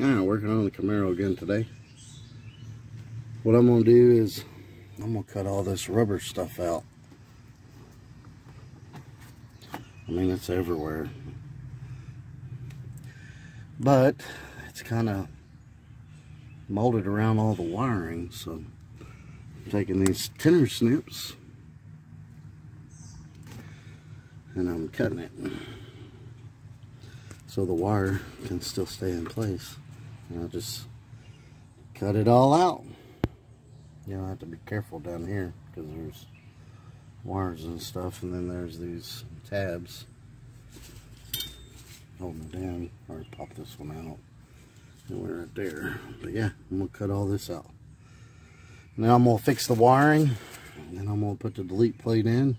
Yeah, working on the Camaro again today. What I'm gonna do is I'm gonna cut all this rubber stuff out. I mean, it's everywhere. But it's kind of molded around all the wiring, so I'm taking these tinner snips and I'm cutting it so the wire can still stay in place. I'll just cut it all out. You know, I have to be careful down here because there's wires and stuff and then there's these tabs. Holding it down. Or pop this one out. And we're right there. But yeah I'm gonna cut all this out. Now I'm gonna fix the wiring and then I'm gonna put the delete plate in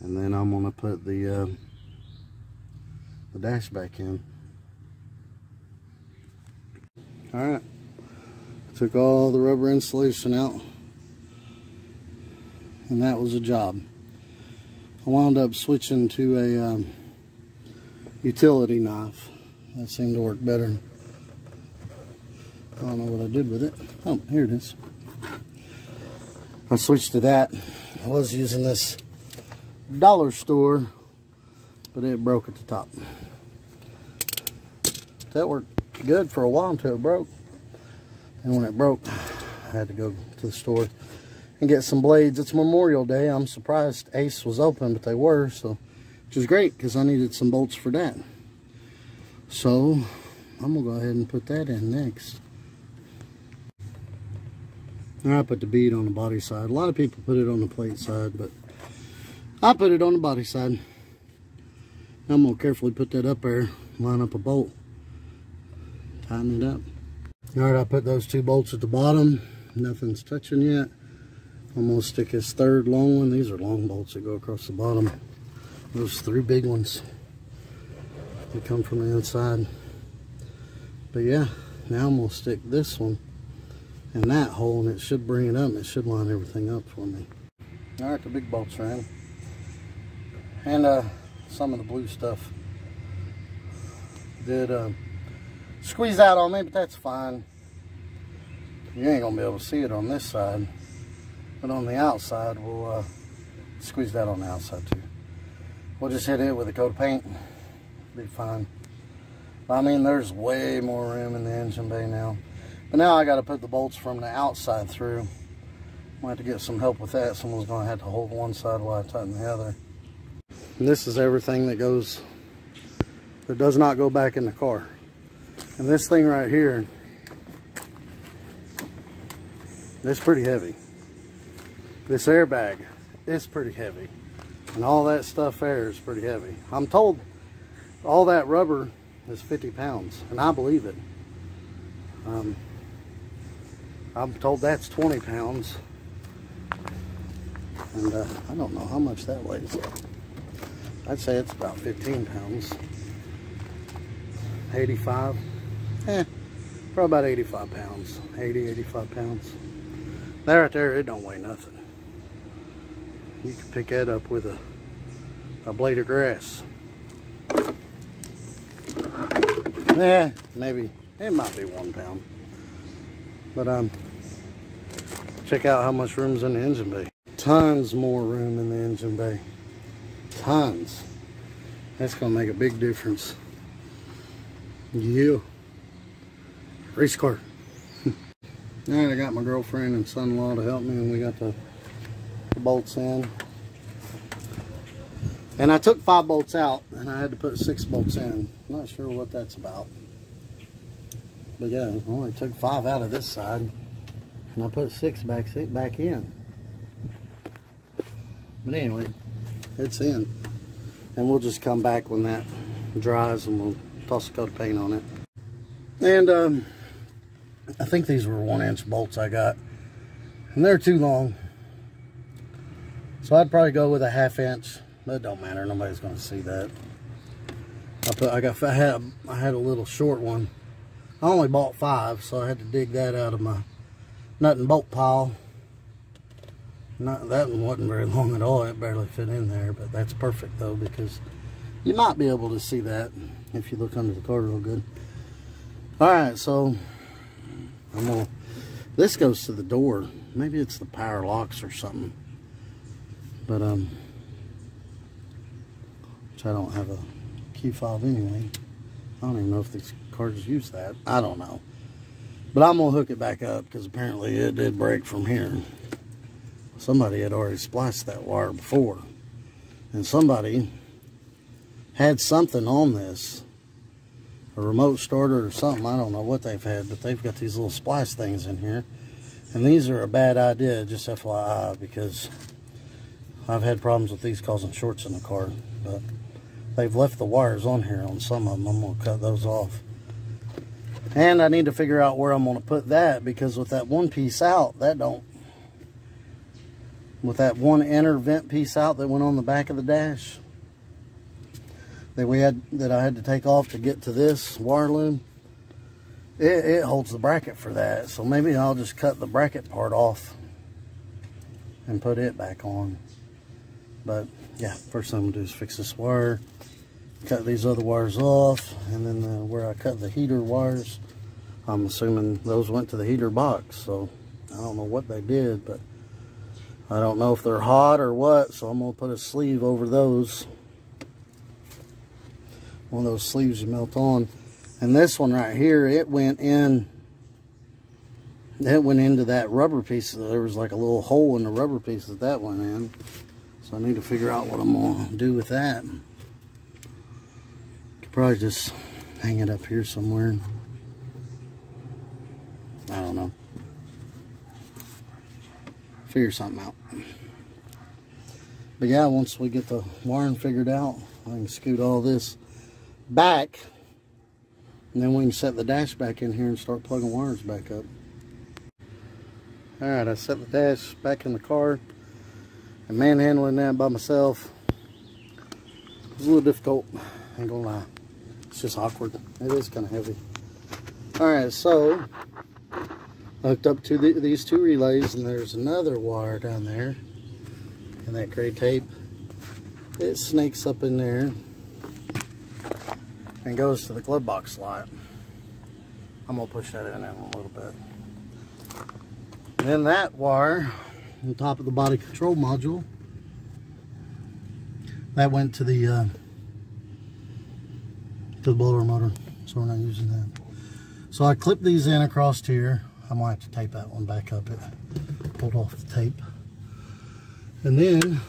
and then I'm gonna put the uh, the dash back in all right. Took all the rubber insulation out and that was a job. I wound up switching to a um, utility knife. That seemed to work better. I don't know what I did with it. Oh here it is. I switched to that. I was using this dollar store but it broke at the top. That worked good for a while until it broke. And when it broke I had to go to the store and get some blades. It's Memorial Day. I'm surprised Ace was open but they were so which is great because I needed some bolts for that. So I'm gonna go ahead and put that in next. I put the bead on the body side. A lot of people put it on the plate side but I put it on the body side. I'm to carefully put that up there, line up a bolt, tighten it up. All right, I put those two bolts at the bottom. Nothing's touching yet. I'm to stick this third long one. These are long bolts that go across the bottom. Those three big ones that come from the inside. But yeah, now I'm to stick this one in that hole and it should bring it up. It should line everything up for me. All right, the big bolts are in and uh, some of the blue stuff did uh, squeeze out on me, but that's fine. You ain't gonna be able to see it on this side, but on the outside, we'll uh, squeeze that on the outside too. We'll just hit it with a coat of paint, be fine. I mean, there's way more room in the engine bay now. But now I got to put the bolts from the outside through. Might have to get some help with that. Someone's to have to hold one side while I tighten the other. And this is everything that goes, that does not go back in the car. And this thing right here, it's pretty heavy. This airbag is pretty heavy. And all that stuff there is pretty heavy. I'm told all that rubber is 50 pounds, and I believe it. Um, I'm told that's 20 pounds. And uh, I don't know how much that weighs. I'd say it's about 15 pounds. 85. Eh, probably about 85 pounds. 80, 85 pounds. That right there, it don't weigh nothing. You can pick that up with a, a blade of grass. Yeah, maybe. It might be one pound. But um, check out how much room's in the engine bay. Tons more room in the engine bay tons. That's gonna make a big difference. Yeah. Race car. Alright, I got my girlfriend and son-in-law to help me and we got the, the bolts in. And I took five bolts out and I had to put six bolts in. Not sure what that's about. But yeah, I only took five out of this side and I put six back, back in. But anyway, it's in. And we'll just come back when that dries and we'll toss a coat of paint on it. And um, I think these were one inch bolts I got. And they're too long. So I'd probably go with a half inch. That don't matter, nobody's gonna see that. I put I got I had I had a little short one. I only bought five, so I had to dig that out of my nut and bolt pile. Not, that one wasn't very long at all. It barely fit in there, but that's perfect though because you might be able to see that if you look under the car real good. All right, so I'm gonna, this goes to the door. Maybe it's the power locks or something. But, um, which I don't have a key fob anyway. I don't even know if these cars use that. I don't know. But I'm going to hook it back up because apparently it did break from here. Somebody had already spliced that wire before. And somebody had something on this a remote starter or something. I don't know what they've had, but they've got these little splice things in here. And these are a bad idea, just FYI, because I've had problems with these causing shorts in the car. But they've left the wires on here on some of them. I'm going to cut those off. And I need to figure out where I'm going to put that, because with that one piece out, that don't... With that one inner vent piece out that went on the back of the dash, that we had that I had to take off to get to this wire loom it, it holds the bracket for that. So maybe I'll just cut the bracket part off and put it back on. But yeah first thing I'm gonna do is fix this wire cut these other wires off and then uh, where I cut the heater wires I'm assuming those went to the heater box. So I don't know what they did but I don't know if they're hot or what so I'm gonna put a sleeve over those one of those sleeves you melt on. And this one right here, it went in, it went into that rubber piece. There was like a little hole in the rubber piece that that went in. So I need to figure out what I'm going to do with that. Could probably just hang it up here somewhere. I don't know. Figure something out. But yeah, once we get the wiring figured out, I can scoot all this back and then we can set the dash back in here and start plugging wires back up. Alright, I set the dash back in the car and manhandling that by myself was a little difficult, ain't gonna lie. It's just awkward. It is kind of heavy. Alright, so hooked up to the, these two relays and there's another wire down there and that gray tape. It snakes up in there and goes to the glove box slot. I'm gonna push that in, a little bit. then that wire on top of the body control module, that went to the uh, to the blower motor, so we're not using that. So I clipped these in across here. I might have to tape that one back up. It pulled off the tape. And then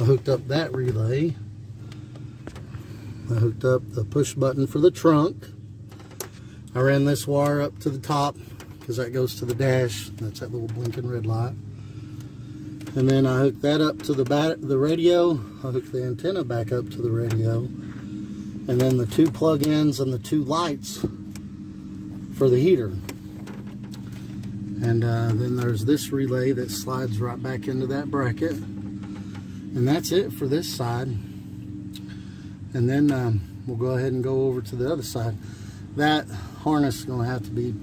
I hooked up that relay I hooked up the push button for the trunk. I ran this wire up to the top because that goes to the dash. That's that little blinking red light. And then I hooked that up to the bat the radio. I hooked the antenna back up to the radio. And then the two plug-ins and the two lights for the heater. And uh, then there's this relay that slides right back into that bracket. And that's it for this side and then um, we'll go ahead and go over to the other side. That harness is going to have to be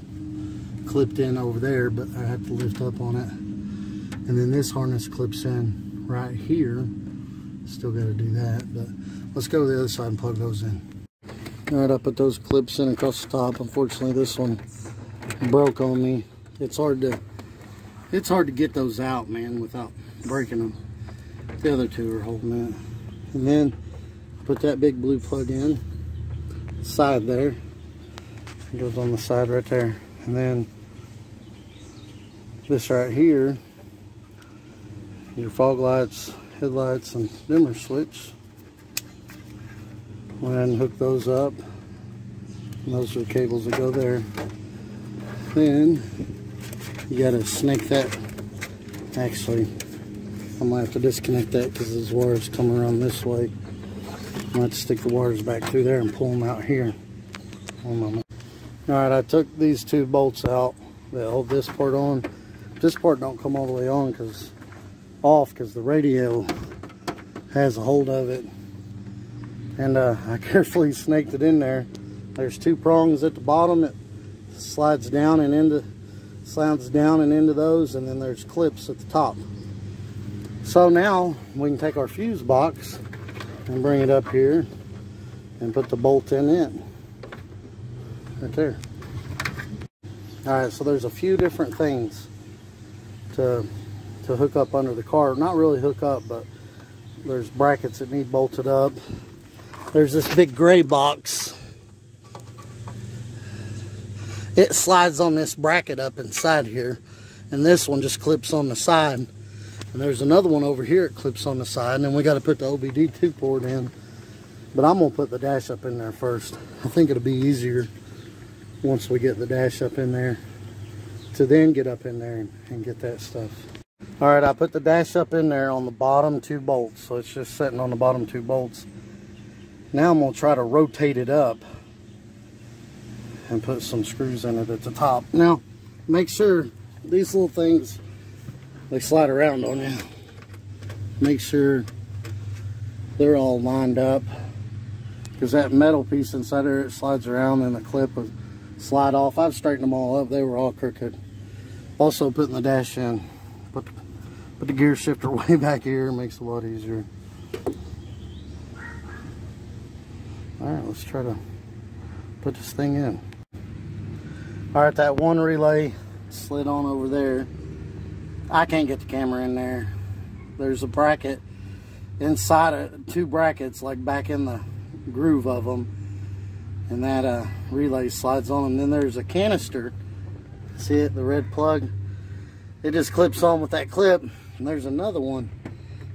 clipped in over there but I have to lift up on it. And then this harness clips in right here. Still got to do that but let's go to the other side and plug those in. All right I put those clips in across the top. Unfortunately this one broke on me. It's hard to it's hard to get those out man without breaking them. The other two are holding it. And then put that big blue plug in. Side there. It goes on the side right there. And then this right here your fog lights headlights and dimmer switch. Went ahead and hook those up. And those are the cables that go there. Then you got to snake that. Actually I'm gonna have to disconnect that because this wires come around this way To stick the wires back through there and pull them out here. One moment. All right, I took these two bolts out that hold this part on. This part don't come all the way on because off because the radio has a hold of it. And uh, I carefully snaked it in there. There's two prongs at the bottom. It slides down and into slides down and into those, and then there's clips at the top. So now we can take our fuse box and bring it up here and put the bolt in it. right there. All right, so there's a few different things to to hook up under the car. Not really hook up, but there's brackets that need bolted up. There's this big gray box. It slides on this bracket up inside here. And this one just clips on the side. And there's another one over here it clips on the side. And then we got to put the OBD2 port in. But I'm going to put the dash up in there first. I think it'll be easier once we get the dash up in there to then get up in there and, and get that stuff. All right, I put the dash up in there on the bottom two bolts. So it's just sitting on the bottom two bolts. Now I'm gonna try to rotate it up and put some screws in it at the top. Now, make sure these little things, they slide around on you. Make sure they're all lined up because that metal piece inside there, it slides around and the clip would slide off. I've straightened them all up. They were all crooked. Also putting the dash in. Put, put the gear shifter way back here. Makes a lot easier. Alright, let's try to put this thing in. Alright, that one relay slid on over there. I can't get the camera in there. There's a bracket inside of two brackets, like back in the groove of them. And that uh, relay slides on. And then there's a canister. See it, the red plug? It just clips on with that clip. And there's another one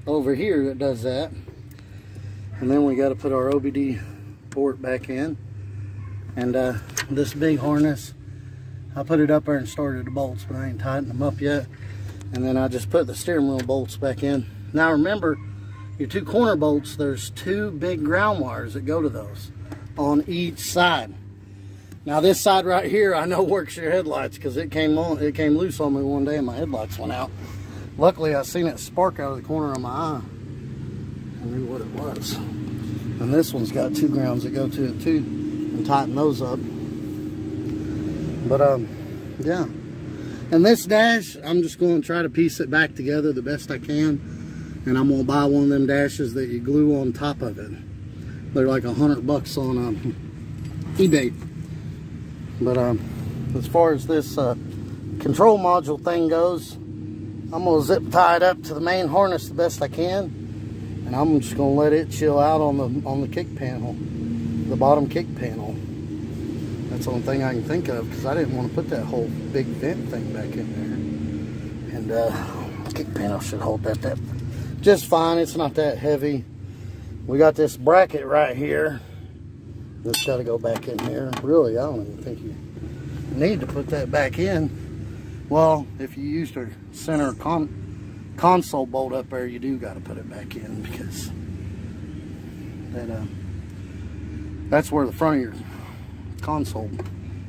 over here that does that. And then we got to put our OBD port back in. And uh, this big harness, I put it up there and started the bolts, but I ain't tightened them up yet. And then I just put the steering wheel bolts back in. Now remember, your two corner bolts, there's two big ground wires that go to those on each side. Now this side right here, I know works your headlights because it came on, it came loose on me one day and my headlights went out. Luckily, I seen it spark out of the corner of my eye. I knew what it was. And this one's got two grounds that go to it too, and tighten those up. But um, yeah. And this dash, I'm just going to try to piece it back together the best I can. And I'm going to buy one of them dashes that you glue on top of it. They're like a hundred bucks on um, eBay. But um, as far as this uh, control module thing goes, I'm going to zip tie it up to the main harness the best I can. And I'm just going to let it chill out on the on the kick panel, the bottom kick panel. That's the only thing I can think of because I didn't want to put that whole big vent thing back in there. And uh, kick panel should hold that, that just fine. It's not that heavy. We got this bracket right here. That's got to go back in here. Really, I don't even think you need to put that back in. Well, if you used a center con console bolt up there, you do got to put it back in because that uh, that's where the front of your console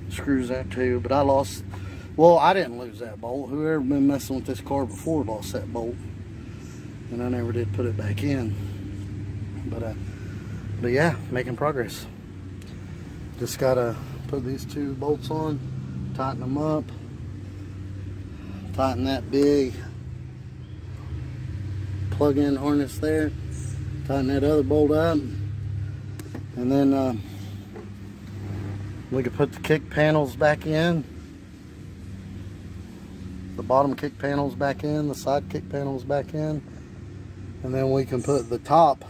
screws at too. But I lost, well, I didn't lose that bolt. Whoever been messing with this car before lost that bolt, and I never did put it back in. But uh, but yeah, making progress. Just gotta put these two bolts on, tighten them up, tighten that big plug-in harness there. Tighten that other bolt up. And then uh, we can put the kick panels back in. The bottom kick panels back in, the side kick panels back in. And then we can put the top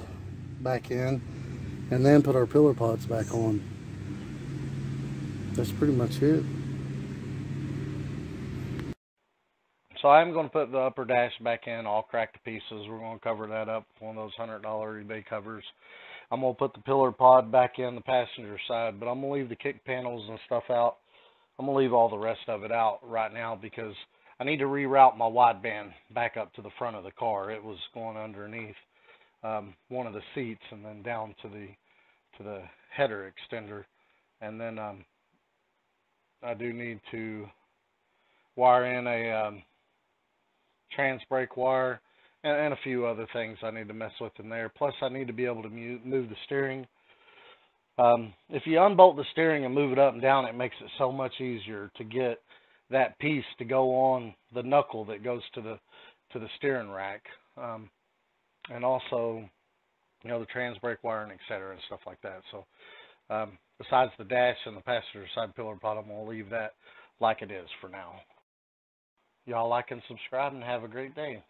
back in and then put our pillar pods back on. That's pretty much it. So I'm going to put the upper dash back in, all cracked to pieces. We're going to cover that up with one of those $100 eBay covers. I'm going to put the pillar pod back in the passenger side, but I'm going to leave the kick panels and stuff out. I'm going to leave all the rest of it out right now because I need to reroute my wideband back up to the front of the car. It was going underneath um, one of the seats and then down to the to the header extender. And then um, I do need to wire in a um, trans brake wire, and, and, a few other things I need to mess with in there. Plus, I need to be able to move the steering. Um, if you unbolt the steering and move it up and down, it makes it so much easier to get that piece to go on the knuckle that goes to the to the steering rack, um, and also, you know, the trans brake wire and etc. and stuff like that. So, um, besides the dash and the passenger side pillar going to leave that like it is for now. Y'all like and subscribe and have a great day.